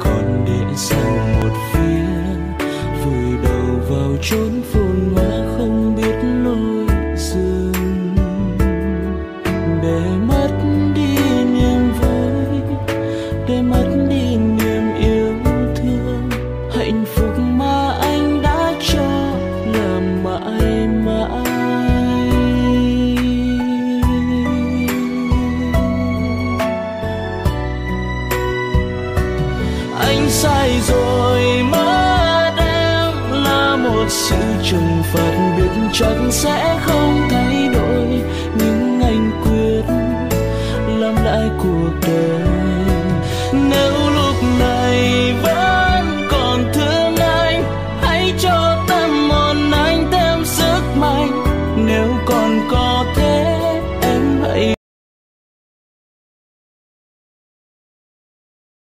còn để sang một phía vùi đầu vào chốn phồn hoa không biết lối dừng. Để mắt sai rồi mất em là một sự trừng phạt biết chắc sẽ không thay đổi. Nhưng anh quyết làm lại cuộc đời. Nếu lúc này vẫn còn thương anh, hãy cho tâm hồn anh thêm sức mạnh. Nếu còn có